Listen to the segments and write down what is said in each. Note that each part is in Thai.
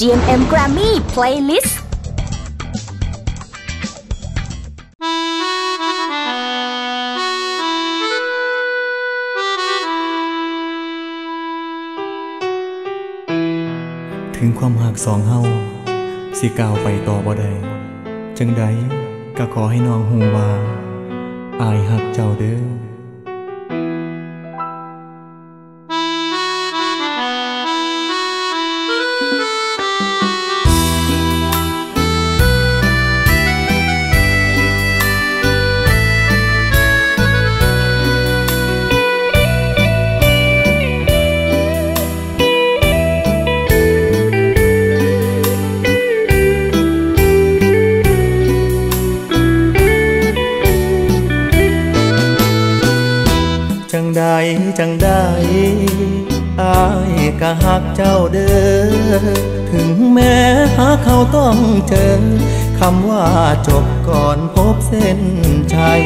GMM Grammy Playlist ถึงความหักสองเฮาสิก้าวไปต่อบ่ได้จังใดก็ขอให้น้องหูว่า อายหักเจ้าเด้อ ต้องเจอคำว่าจบก่อนพบเส้นชัย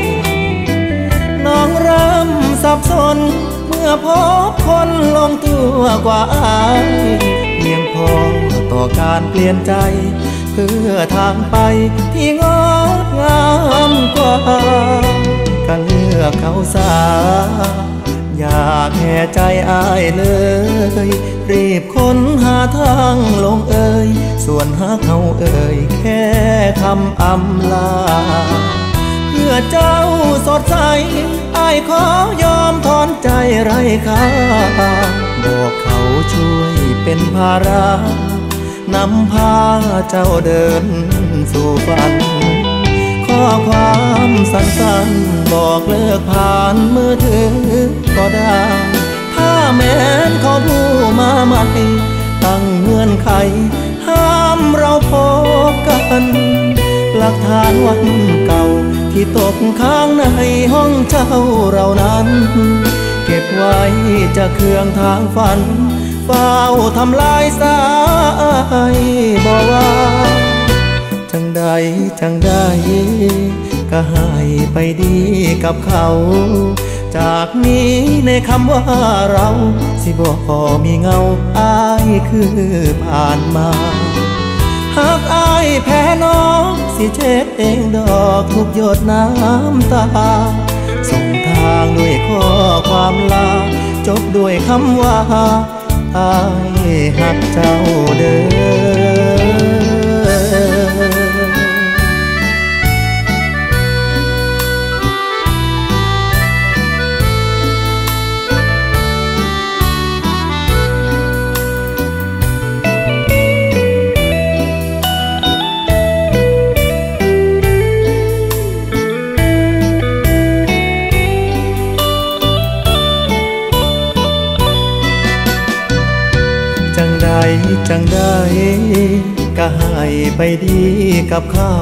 น้องเริ่มสับสน เมื่อพบคนลงตัวกว่าอายเพียงพอต่อการเปลี่ยนใจ เพื่อทางไปที่งดงามกว่าก็เลือกเขาสา อยากแห่ใจอายเลย รีบค้นหาทางลงเอ่ยส่วนหาเขาเอ่ยแค่คำอำลา เพื่อเจ้าสดใสอายขอยอมถอนใจไร้ค่าบอกเขาช่วยเป็นภาระนำพาเจ้าเดินสู่ฝัน อความสั้นๆ บอกเลิกผ่านมือถือก็ได้ ถ้าแม้นเขาผู้มาใหม่ตั้งเงื่อนไข ห้ามเราพบกัน หลักฐานวันเก่าที่ตกค้างในห้องเช่าเรานั้น เก็บไว้จะเครื่องทางฝันเฝ้าทำลายสายบอกว่า ใดจังใดก็ให้ไปดีกับเขา จากนี้ในคำว่าเรา สิบอกพอมีเงาอายคือผ่านมาหากอายแพ้น้องสิเช็ดเองดอกทุกหยดน้ำตา ส่งทางด้วยข้อความลา จบด้วยคำว่าอายหักเจ้าเด้อ จังใดจังใดก็ให้ไปดีกับเขา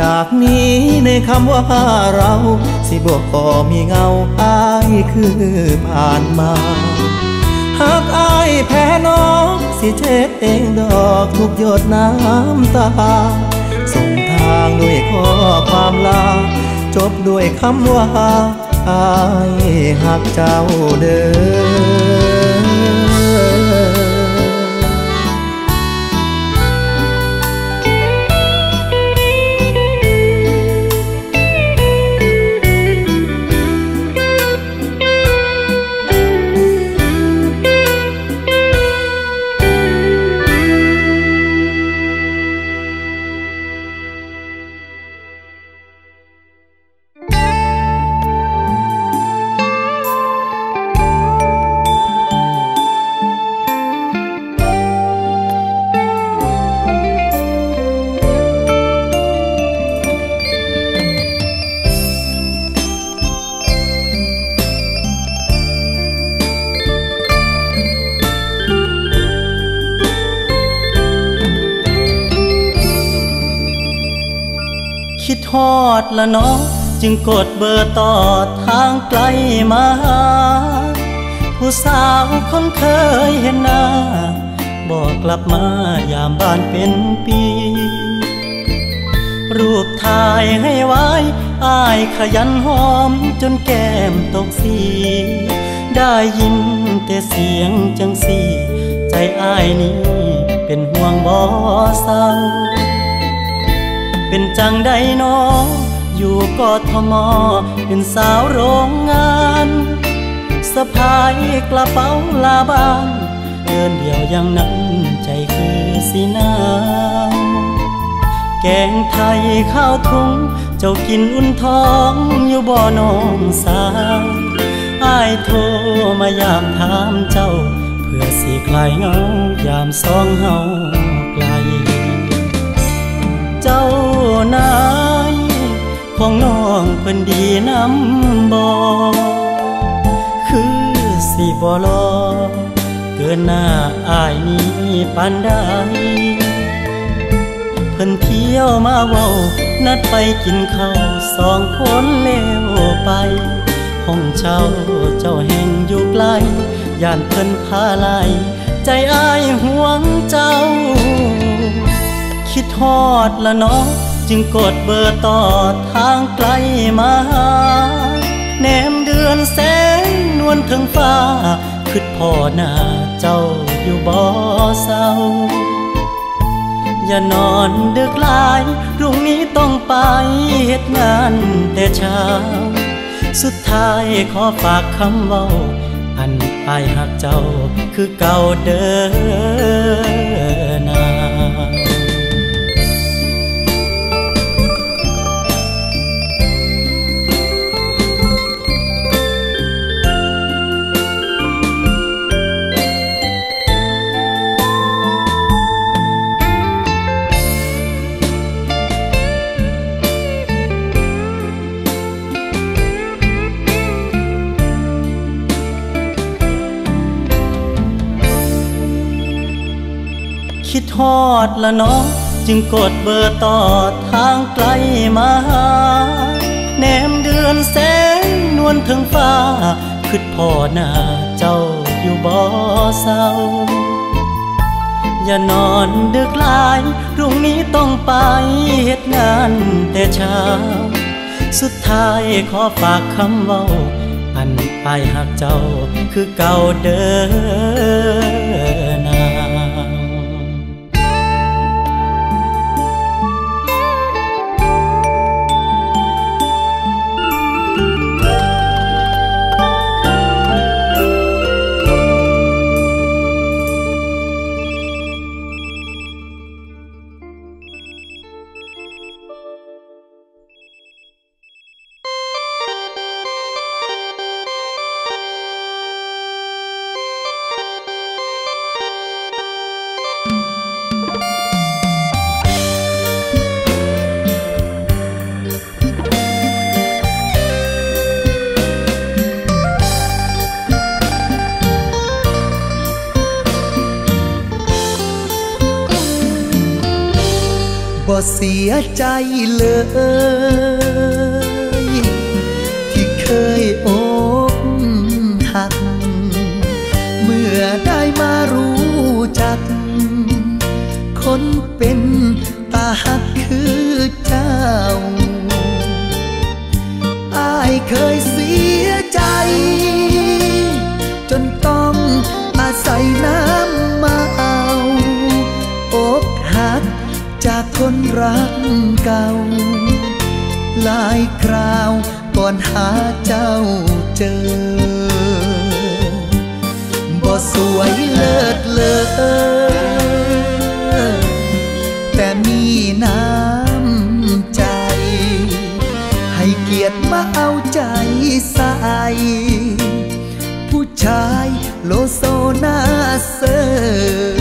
จากนี้ในคำว่าเรา สิบอกพอมีเงาอายคือผ่านมาหากอายแพ้น้องสิเช็ดเองดอกทุกหยดน้ำตา ส่งทางด้วยข้อความลา จบด้วยคำว่าอายหักเจ้าเด้อ ละเนาะจึงกดเบอร์ต่อทางไกลมาผู้สาวคนเคยเห็นหน้า บอกกลับมายามบ้านเป็นปี รูปถ่ายให้ไว้อายขยันหอมจนแก้มตกสี ได้ยินแต่เสียงจังสี ใจอายนี้เป็นห่วงบ่เศร้า เป็นจังใดน้อง อยู่กทมเป็นสาวโรงงานสะพายกระเป๋าลาบ้านเดินเดียวอย่างนั้นใจคือสีนาวแกงไทยข้าวทุงเจ้ากินอุ่นท้องอยู่บ่อนองสาวอายโทรมายามถามเจ้า เพื่อสีคลายเงายามสองเฮาไกล เจ้านา ของน้องเพิ่นดีน้ำบ่คือสิบ่รอเกินหน้าอายนี้ปานใดเพิ่นเที่ยวมาเว้า นัดไปกินข้าวสองคนเล้วไปห้องเช่าเจ้าแห่งอยู่ไกลย่านเพิ่นพาไลาใจอายห่วงเจ้า คิดฮอดละเนาะ จึงกดเบอร์ต่อทางไกลมาหาแนมเดือนแสงนวลถึงฟ้าคิดพ่อหน้าเจ้าอยู่บ่เศร้า อย่านอนดึกหลายพรุ่งนี้ต้องไปเหตุงานแต่เช้า สุดท้ายขอฝากคำเว้า อันอายหักเจ้าคือเก่าเดิน ดละเนาะจึงกดเบอร์ต่อทางไกลมาหาแนมเดือนแสงนวลถึงฟ้าคิดพ่อหน้าเจ้าอยู่บ่เศร้าอย่านอนดึกหลายพรุ่งนี้ต้องไปเหตุงานแต่เช้าสุดท้ายขอฝากคำเว้าอันอายหักเจ้าคือเก่าเดิน เสียใจเลย อนหาเจ้าเจอ บ่สวยเลิศเลอแต่มีน้ำใจ ให้เกียรติมาเอาใจใส่ผู้ชายโลโซนาเซอ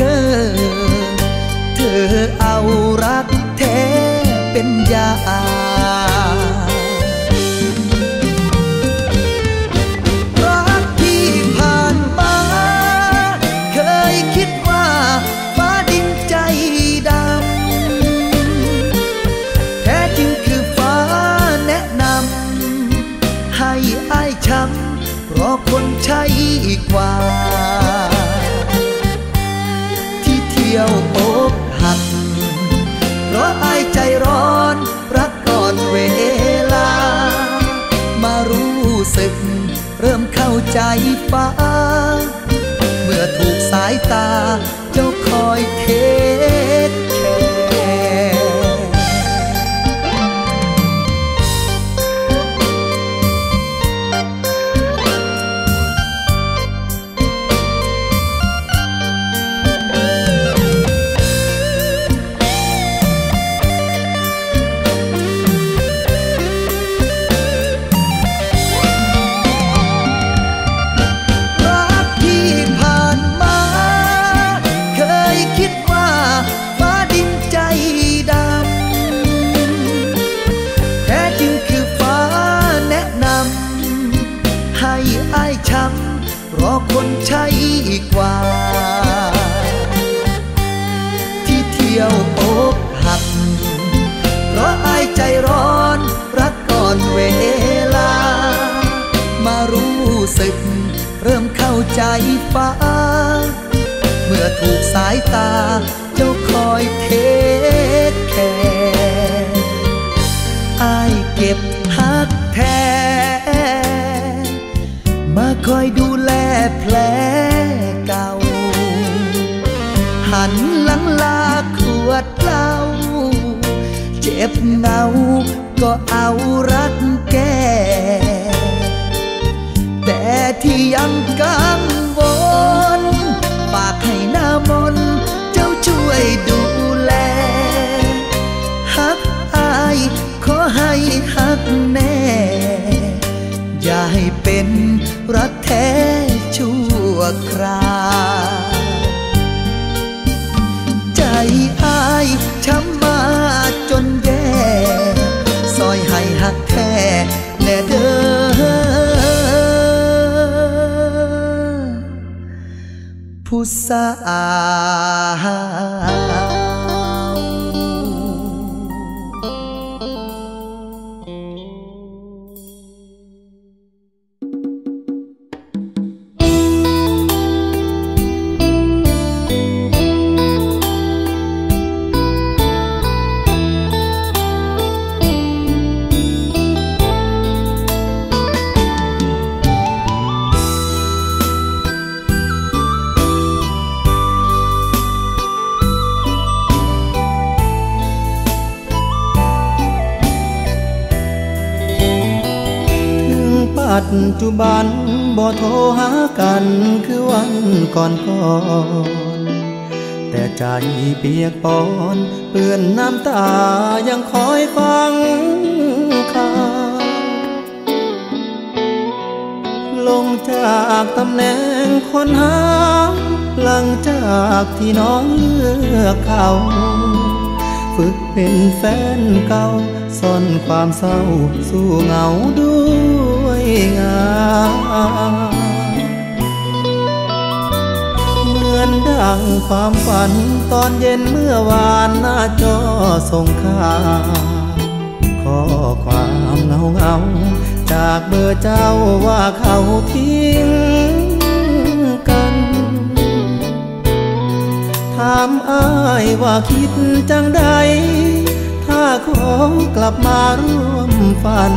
รั จ็บเงา ก็เอารักแก้แต่ที่ยังกังวลฝากให้หน้ามน เจ้าช่วยดูแลฮักอายขอให้ฮักแน่ อย่าให้เป็นรักแท้ชั่วคราวใจอายช้ำ ผู้ จจุบันบ่โทรหากันคือวันก่อนก่อนแต่ใจเปียกปอนเปื้อนน้ำตายังคอยฟังข่าวลงจากตำแหน่งคนหาหลังจากที่น้องเลือกเขาฝึกเป็นแฟนเก่าซ่อนความเศร้าสู้เหงาด้วย งานเหมือนดังความฝันตอนเย็นเมื่อวานหน้าจอส่งข่าวข้อความเงาเงาๆจากเบอร์เจ้าว่าเขาทิ้งกัน ถามอ้ายว่าคิดจังใด ถ้าขอกลับมาร่วมฝัน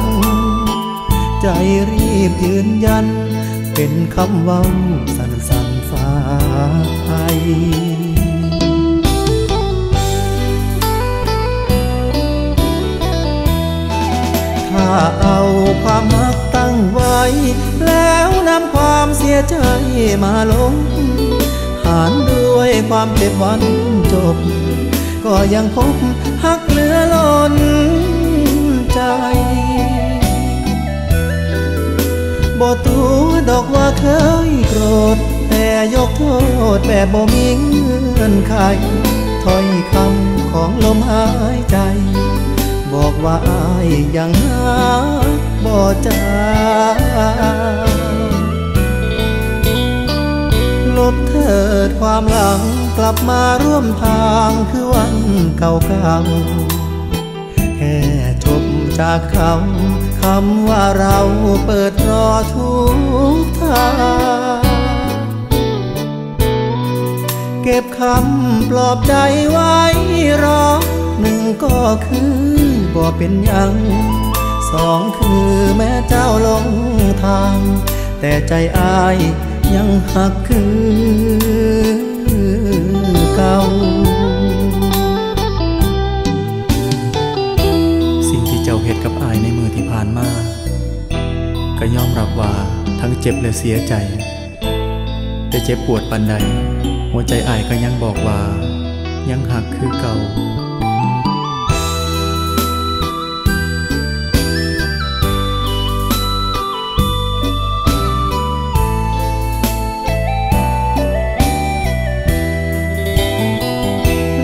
ใจรีบยืนยัน เป็นคำเว้าสันสันฟ้าไอถ้าเอาความมักตั้งไว้ แล้วนำความเสียใจมาลง หารด้วยความเจ็บวันจบ ก็ยังพบหักเหลือล้นใจ บ่ตัวดอกว่าเคยโกรธ แต่ยกโทษแบบบ่มีเงื่อนไขถ้อยคำของลมหายใจ บอกว่าอายยังหาบ่จาลบเถิดความหลังกลับมาร่วมทางคือวันเก่าๆแค่จบจากคำ คำว่าเราเปิดรอทุกทางเก็บคำปลอบใจไว้รอหนึ่งก็คือบ่เป็นยังสองคือแม่เจ้าลงทาง แต่ใจอายยังหักคือเก่า ผ่านมา ก็ยอมรับว่าทั้งเจ็บและเสียใจ แต่เจ็บปวดปันใด หัวใจอายก็ยังบอกว่า ยังหักคือเก่า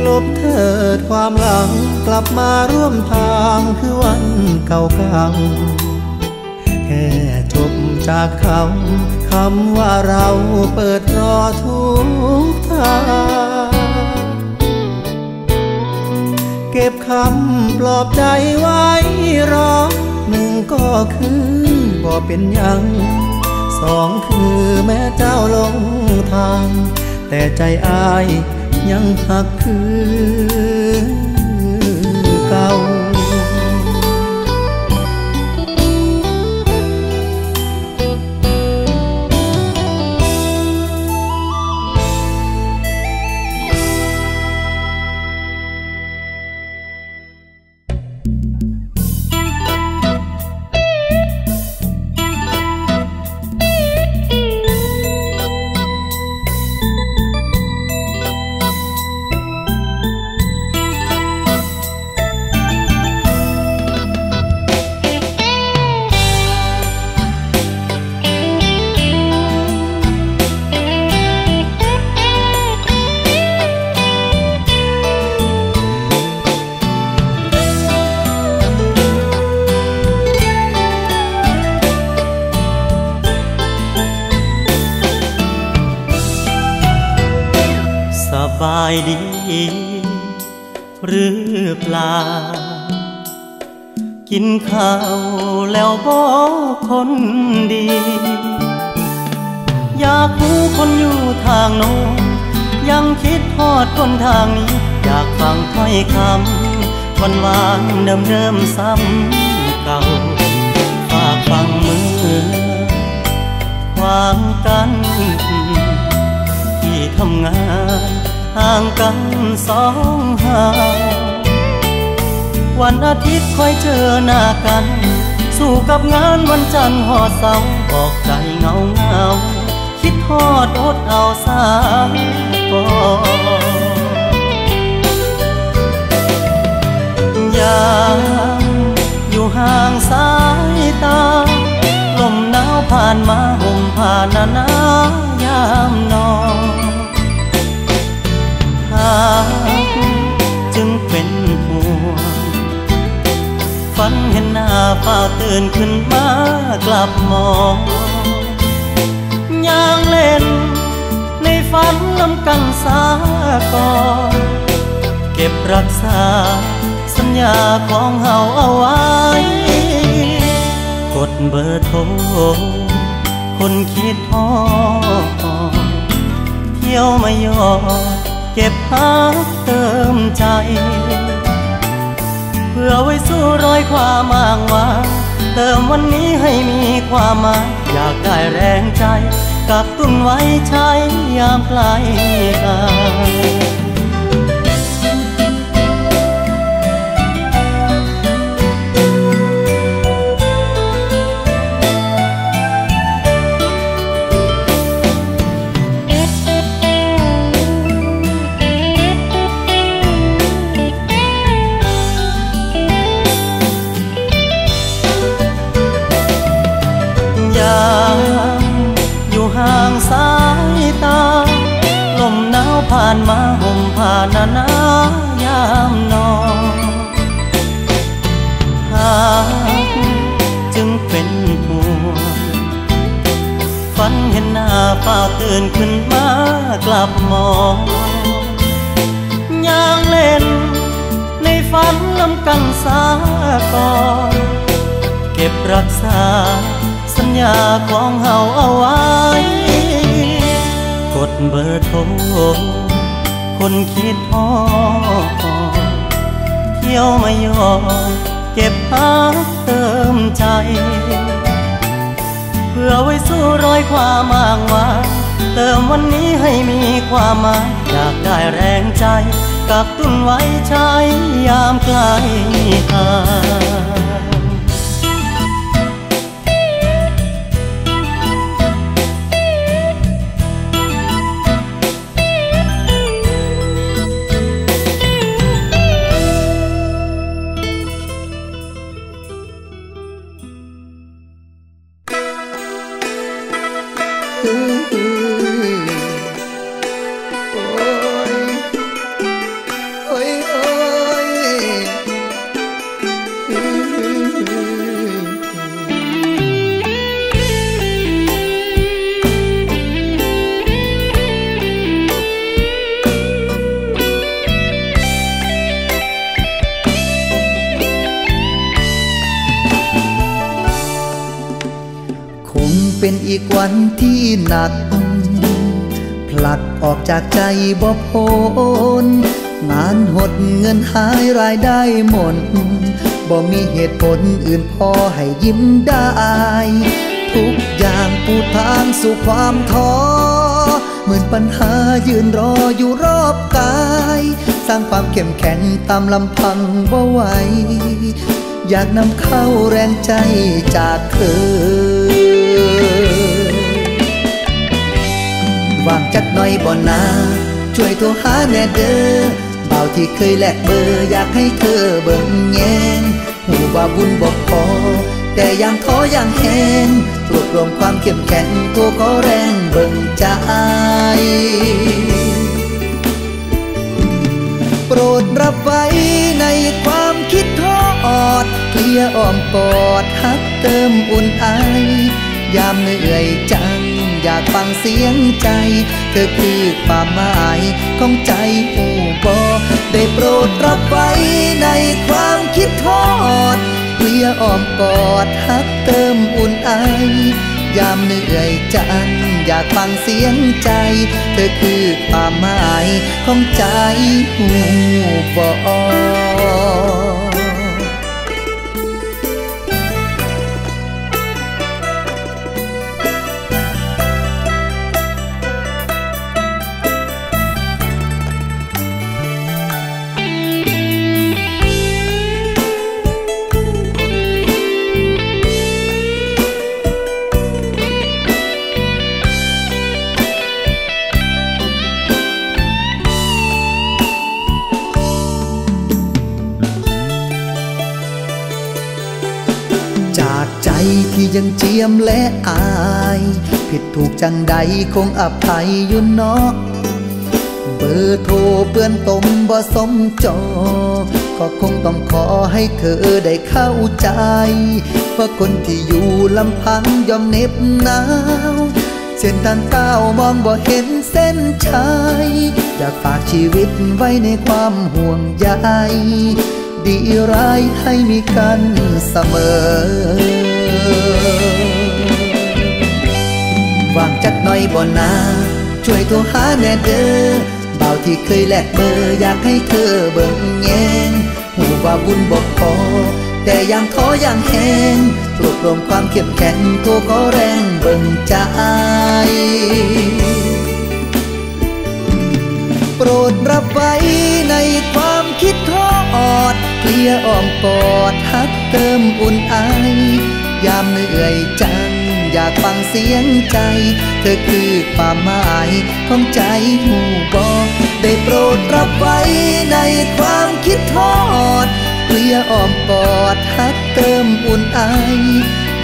ลบเถิด ความหลังกลับมาร่วมทางคือวันเก่าๆแค่จบจากคำคำว่าเราเปิดรอทุกทางเก็บคำปลอบใจไว้รอหนึ่งก็คือบ่เป็นยังสองคือแม่เจ้าลงทาง แต่ใจอาย ยังหักคือเก่า คนอยู่ทางโน้นยังคิดทอดคนทางนี้ อยากฟังถ้อยคำวันวานเดิมเดิมๆซ้ำเก่าฝากฟังมือวามกันที่ทำงานห่างกันสองห่างวันอาทิตย์ค่อยเจอหน้ากัน สู้กับงานวันจันทร์หอเสาบอกใจ ทอดอดเอาสาก่อนยามอยู่ห่างสายตา ลมหนาวผ่านมาห่มผ่านน้านายามนอนหากจึงเป็นห่วงฝันเห็นหน้าเฝ้าตื่นขึ้นมากลับมอง เล่น ในฝันนำกันสากอนเก็บรักษา สัญญาของเฮาเอาไว้ กดเบอร์โทรคนคิดฮอเที่ยวมายอดเก็บพักเติมใจ เพื่อไว้สู้รอยความอ้างว้างเติมวันนี้ให้มีความหมายอยากได้แรงใจ กับตุนไว้ใช้ยามไกลกันยาวผ่านมาห่มผ่านน้านายามนอนหากจึงเป็นห่วงฝันเห็นหน้าเฝ้าตื่นขึ้นมากลับมองย่างเล่น ในฝันนำกันสากอนเก็บรักษาสัญญาของเฮาเอาไว้ กดเบอร์โทร คนคิดฮอดเที่ที่ยวไม่ยอมเก็บหาเติมใจ เพื่อไว้สู้รอยความมางวางเติมวันนี้ให้มีความหมายอยากได้แรงใจ กักตุนไว้ใช้ยามใกล้ห่าง จากใจบ่พ้นงานหดเงินหายรายได้หมดบ่มีเหตุผลอื่นพอให้ยิ้มได้ ทุกอย่างปูทางสู่ความท้อเหมือนปัญหายืนรออยู่รอบกาย สร้างความเข้มแข็งตามลำพังบ่ไหวอยากนำเข้าแรงใจจากเธอ ว่างจักหน่อยบ่นาช่วยโทรหาแน่เด้อเบาที่เคยแลกเบอร์อยากให้เธอเบิ่งแยงหูว่าบุญบอกพอแต่ยังท้อยังแหงรวบรวมความเข้มแข็งตัวขอแรงเบิ่งใจโปรดรับไว้ในความคิดท้ออดเคลียอ้อมกอดฮักเติมอุ่นไอยามเหนื่อยจัง อยากฟังเสียงใจ เธอคือความหมายของใจหูบอได้โปรดรับไว้ในความคิดทอดเลียอ้อมกอดฮักเติมอุ่นไอยามเหนื่อยจังอยากฟังเสียงใจ เธอคือความหมายของใจหูบอ จที่ยังเจียมและอาย ผิดถูกจังใดคงอภัยอยู่นอกเบอร์โทรเปื้อนตมบ่สมจอ ก็คงต้องขอให้เธอได้เข้าใจ ว่าคนที่อยู่ลำพังยอมเน็บหนาวเส้นทางก้าวมองบ่เห็นเส้นชัยอยากฝากชีวิตไว้ในความห่วงใย ดีร้ายให้มีกันเสมอว่างจักหน่อยบ่นาช่วยโทรหาแน่เด้อเบาที่เคยแลกเบอร์อยากให้เธอเบิ่งแยงหูว่าบุญบอกพอแต่ยังท้อยังแหงรวบรวมความเข้มแข็งโทรขอแรงเบิ่งใจโปรดรับไว้ในความคิดทอด เคลียอ้อมกอดฮักเติมอุ่นไอยามเหนื่อยจัง อยากฟังเสียงใจ เธอคือความหมายของใจหูบอได้โปรดรับไว้ในความคิดทอดเลียอ้อมกอดฮักเติมอุ่นไอ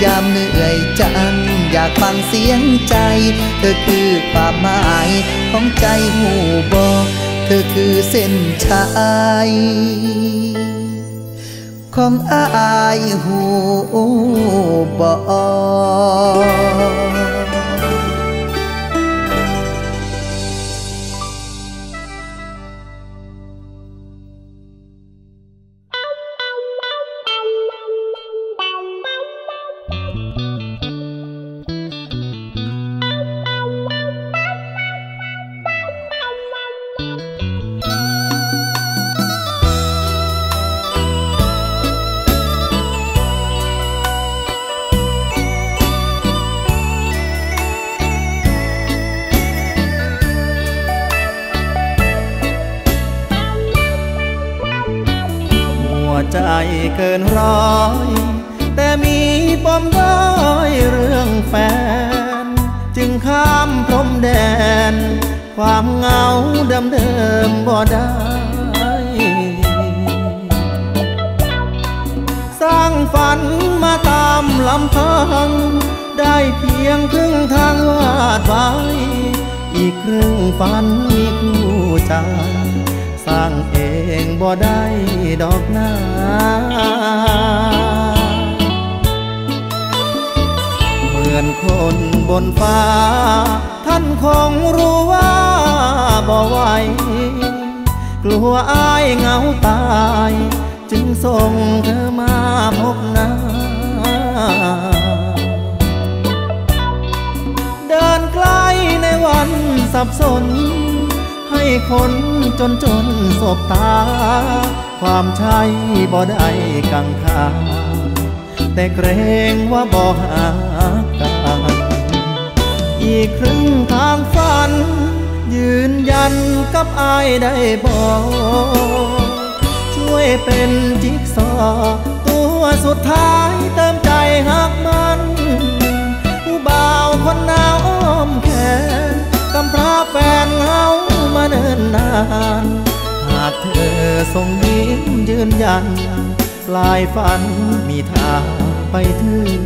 ยามเหนื่อยจัง อยากฟังเสียงใจ เธอคือความหมายของใจหูบอเธอคือเส้นชัย ของอายหูบ สร้างฝันมาตามลำพัง ได้เพียงครึ่งทางวาดไว้ อีกครึ่งฝันมีคู่ใจสร้างเองบ่ได้ดอกนาเหมือนคนบนฟ้า ท่านคงรู้ว่าบ่ไหวกลัวอายเหงาตาย จึงส่งเธอมาพบหน้า เดินใกล้ในวันสับสน ให้คนจนจนสบตา ความใช่บ่ได้กังขาแต่เกรงว่าบ่หากันอีกครึ่งทางฝัน ยืนยันกับอายได้บอก วยเป็นจิ๊กซอว์ตัวสุดท้ายเติมใจหักมันผู้บ่าวคนหนาวอ้อมแขนกำพร้าแฟนเหงามาเนิ่นนาน หากเธอส่งยิ้มยืนยัน ปลายฝันมีทางไปถึง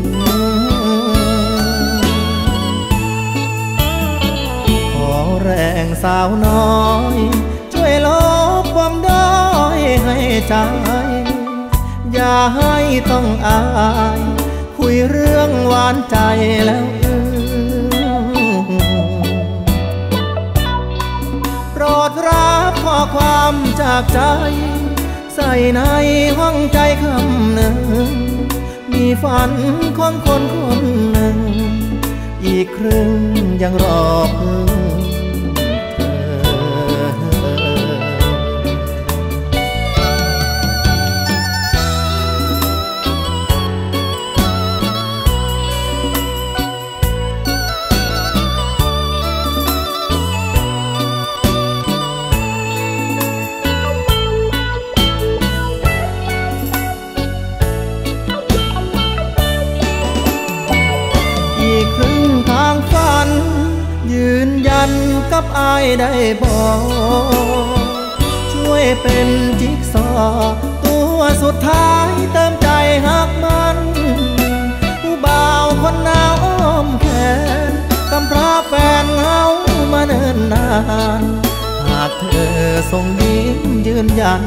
ขอแรงสาวน้อย ใจ อย่าให้ต้องอาย คุยเรื่องหวานใจแล้วอือโปรดรับข้อความจากใจ ใส่ในห้องใจคำหนึ่ง มีฝันของคนคนหนึ่ง อีกครึ่งยังรอเพึ่ง กับอายได้บอกช่วยเป็นจิ๊กซอว์ตัวสุดท้ายเติมใจหักมันผู้บ่าวคนหนาวอ้อมแขนกำพร้าแฟนเหงามาเนิ่นนาน หากเธอส่งยิ้มยืนยัน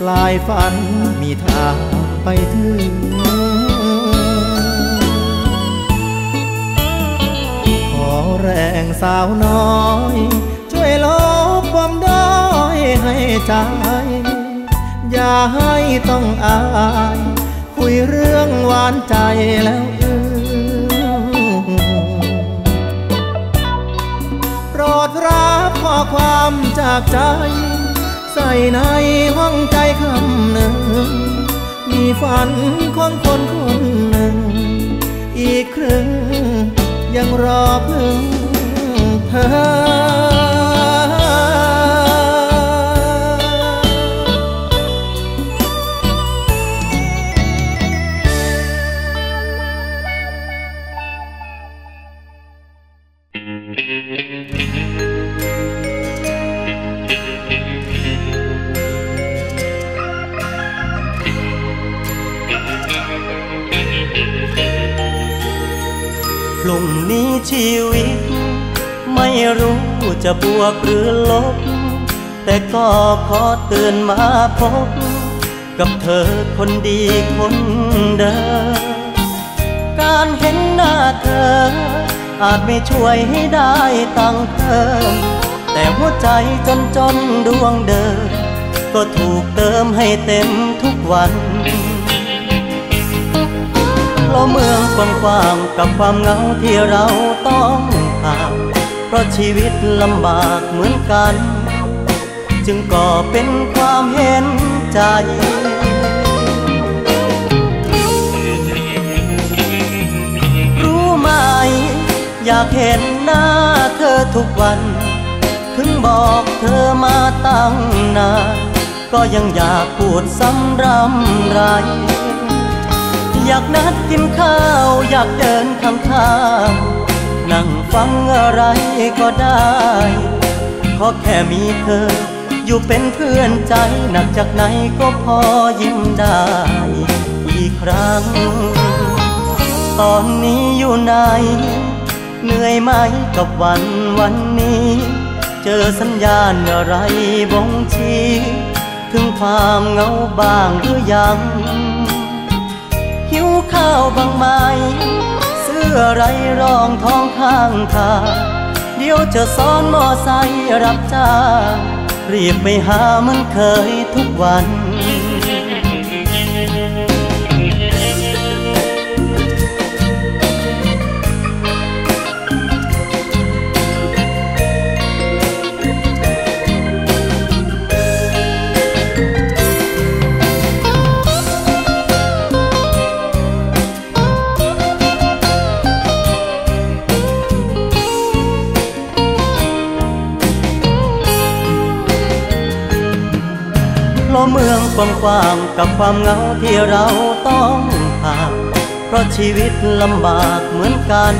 ปลายฝันมีทางไปถึง แรงสาวน้อย ช่วยลบความด้อยให้ใจ อย่าให้ต้องอาย คุยเรื่องหวานใจแล้วอือโปรดรับข้อความจากใจ ใส่ในห้องใจคำหนึ่ง มีฝันของคนคนหนึ่ง อีกครึ่ง ยังรอพึ่งเธอ นี้ชีวิต ไม่รู้จะบวกหรือลบ แต่ก็ขอเตือนมาพบ กับเธอคนดีคนเดิมการเห็นหน้าเธอ อาจไม่ช่วยให้ได้ตังค์เพิ่มแต่หัวใจจนจนดวงเดิมก็ถูกเติมให้เต็มทุกวัน เพราะเมืองกว้างๆกับความเหงาที่เราต้องผ่านเพราะชีวิตลำบากเหมือนกัน จึงก่อเป็นความเห็นใจรู้ไหมอยากเห็นหน้าเธอทุกวัน ถึงบอกเธอมาตั้งนาน ก็ยังอยากพูดซ้ำรำไร อยากนัดกินข้าว อยากเดินข้างข้างนั่งฟังอะไรก็ได้ ขอแค่มีเธอ อยู่เป็นเพื่อนใจหนักจากไหนก็พอยิ้มได้อีกครั้ง ตอนนี้อยู่ไหน เหนื่อยไหมกับวันวันนี้ เจอสัญญาณอะไรบ่งชี้ ถึงความเหงาบ้างหรือยัง ข้าวบางไม้เสื้อไรรองทองข้างทางเดี๋ยวจะซ้อนมอไซค์รับจ้างรีบไปหาเหมือนเคยทุกวัน เมืองกว้างๆกับความเหงาที่เราต้องผ่านเพราะชีวิตลำบากเหมือนกัน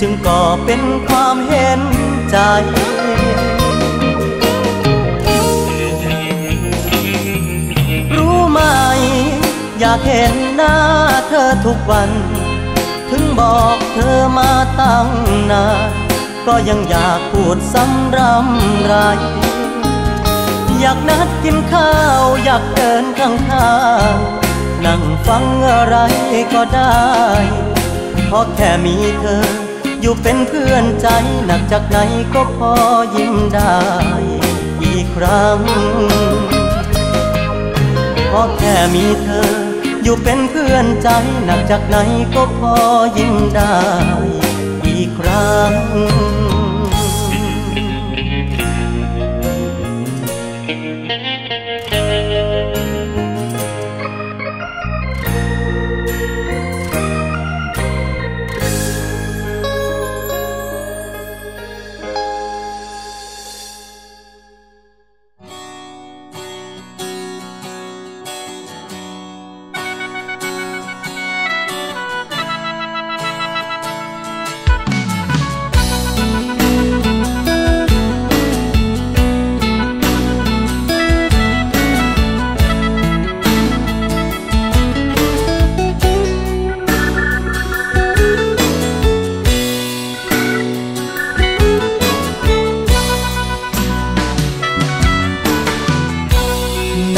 จึงก่อเป็นความเห็นใจรู้ไหม อยากเห็นหน้าเธอทุกวัน ถึงบอกเธอมาตั้งนานก็ยังอยากพูดซ้ำรำไร อยากนัดกินข้าว อยากเดินข้างข้างนั่งฟังอะไรก็ได้ เพราะแค่มีเธอ อยู่เป็นเพื่อนใจหนักจากไหนก็พอยิ้มได้อีกครั้ง เพราะแค่มีเธอ อยู่เป็นเพื่อนใจหนักจากไหนก็พอยิ้มได้อีกครั้ง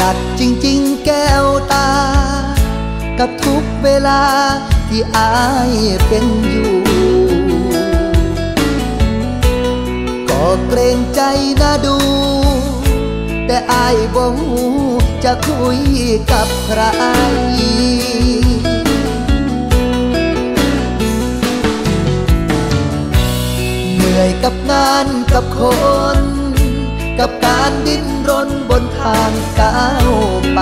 นักจริงๆแก้วตา กับทุกเวลาที่อายเป็นอยู่ ก็เกรงใจน่าดู แต่อายบ่ฮู้จะคุยกับใคร เหนื่อยกับงานกับคน กับการดิ้นรนบนทางก้าวไป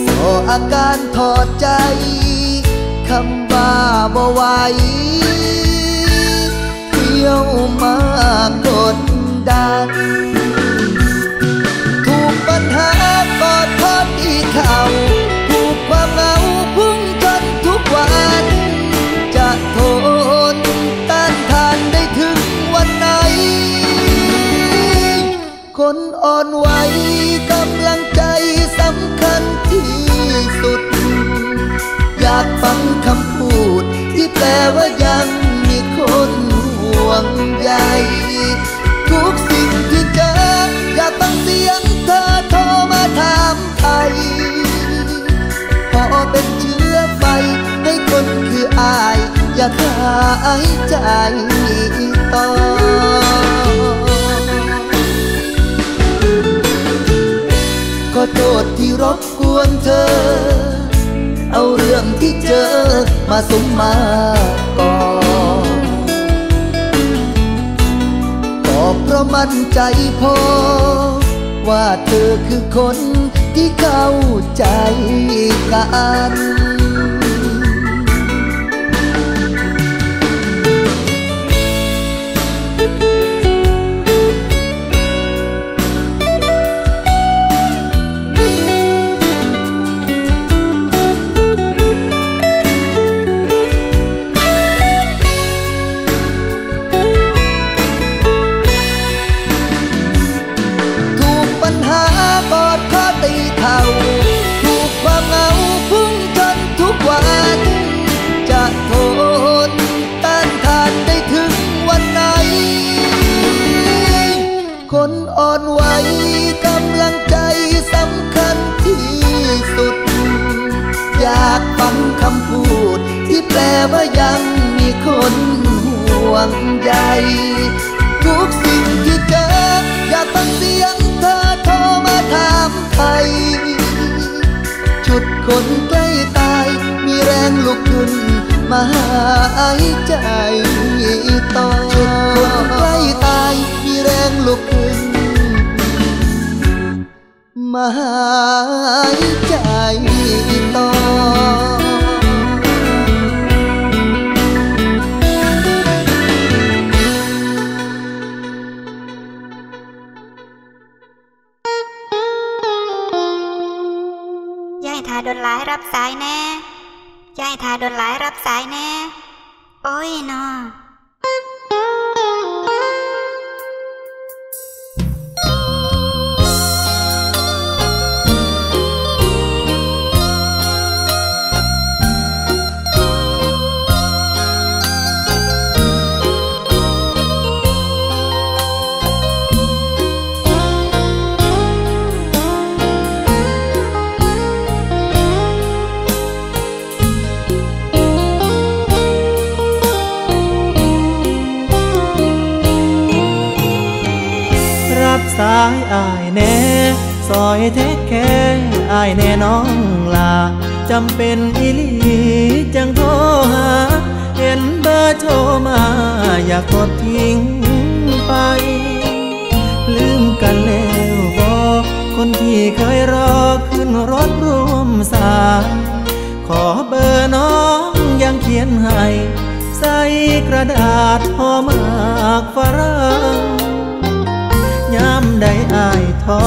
โซอาการถอดใจ คำว่าบ่ไหวเที่ยวมากดดันถูกปัญหากอดทอดอีกเข่า อ่อนไหวกำลังใจสำคัญที่สุด อยากฟังคำพูด ที่แปลว่ายังมีคนห่วงใยทุกสิ่งที่เจออยากฟังเสียงเธอโทรมาถามไทยพอเป็นเชื้อไฟให้คนคืออาย อยากหายใจต่อ ทที่รบกวนเธอ เอาเรื่องที่เจอมาสมมาก่อนก็เพราะมั่นใจพอ ว่าเธอคือคนที่เข้าใจกัน กำลังใจสำคัญที่สุด อยากฟังคำพูด ที่แปลว่ายังมีคนห่วงใยทุกสิ่งที่เจอ อยากฟังเสียงเธอโทรมาถามใครจุดคนใกล้ตาย มีแรงลุกขึ้นมาหายใจต่อจุดคนใกล้ตาย มีแรงลุกขึ้น มาหายใจต่อยายทาโดนหลายรับสายแน่ยายทาโดนหลายรับสายแน่ โอ้ยนอ เทคแค่อายแน่น้องลาจำเป็นอีหลีจังโทรหา เห็นเบอร์โทรมาอยากกดทิ้งไป ลืมกันแล้วบอกคนที่เคยรอขึ้นรถร่วมสาย ขอเบอร์น้องยังเขียนให้ใส่กระดาษห่อมากฝรั่งยามใดอายท้อ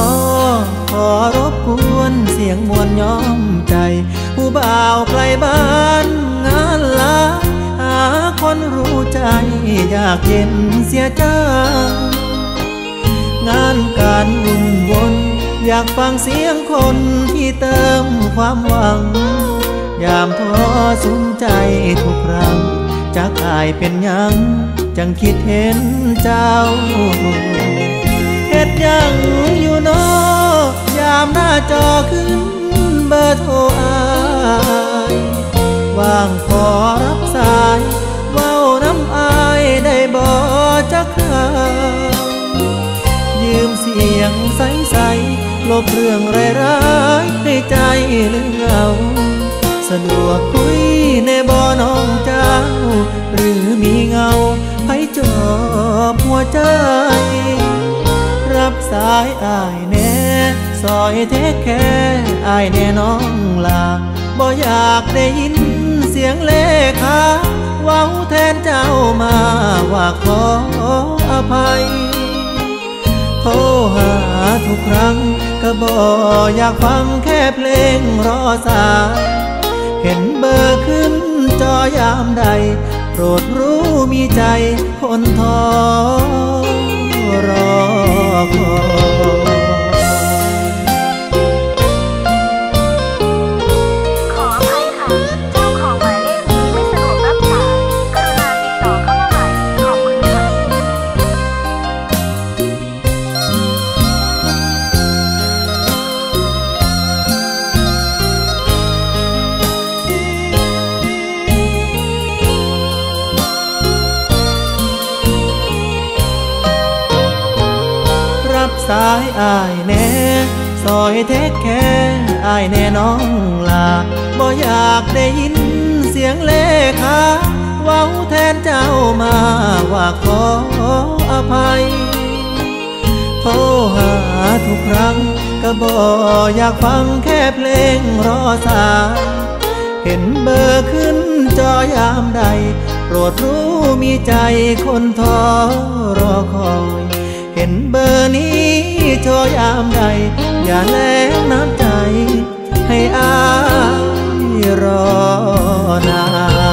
อรบกวนเสียงมวลย้อมใจ ผู้บ่าวไกลบ้านงานลาหาคนรู้ใจอยากเย็นเสียจังงานการวุ่นวนอยากฟังเสียงคนที่เติมความหวัง ยามท้อสุมใจทุกครั้งจากอายเป็นยังจังคิดเห็นเจ้าเฮ็ดยังามหน้าจอขึ้นเบอร์โทรอายว่างขอรับสายเว้าน้ำอายได้บ่จักคราวยืมเสียงใสๆลบเรื่องร้ายๆให้ใจลืมเงา สะดวกคุยในบ่อน้องเจ้า หรือมีเงาให้จอบหัวใจ รับสายอายแน่ ซอยเทคแค่อายแน่น้องลาบ่อยากได้ยินเสียงเลขาเว้าแทนเจ้ามาว่าขออภัย โทรหาทุกครั้งก็บอกอยากฟังแค่เพลงรอสายเห็นเบอร์ขึ้นจอยามใด โปรดรู้มีใจคนทอรอคอยายอายแน่ซอยเทคแค่อายแน่น้องลาบ่อยากได้ยินเสียงเลขาเว้าแทนเจ้ามาว่าขออภัยโทรหาทุกครั้งก็บอกอยากฟังแค่เพลงรอสายเห็นเบอร์ขึ้นจอยามใด โปรดรู้มีใจคนท้อรอคอย เห็นเบอร์นี้จอยามใด อย่าแลงน้ำใจ ให้อายรอนาน